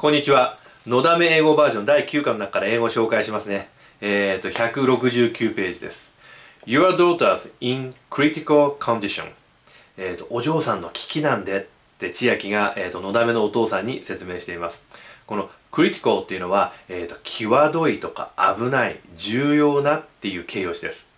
こんにちは。のだめ英語バージョン第9巻の中から英語を紹介しますね。えっ、ー、と、169ページです。Your daughter's in critical condition. えっ、と、お嬢さんの危機なんでって千秋が、えっ、ー、と、のだめのお父さんに説明しています。この critical っていうのは、えっ、と、際どいとか危ない、重要なっていう形容詞です。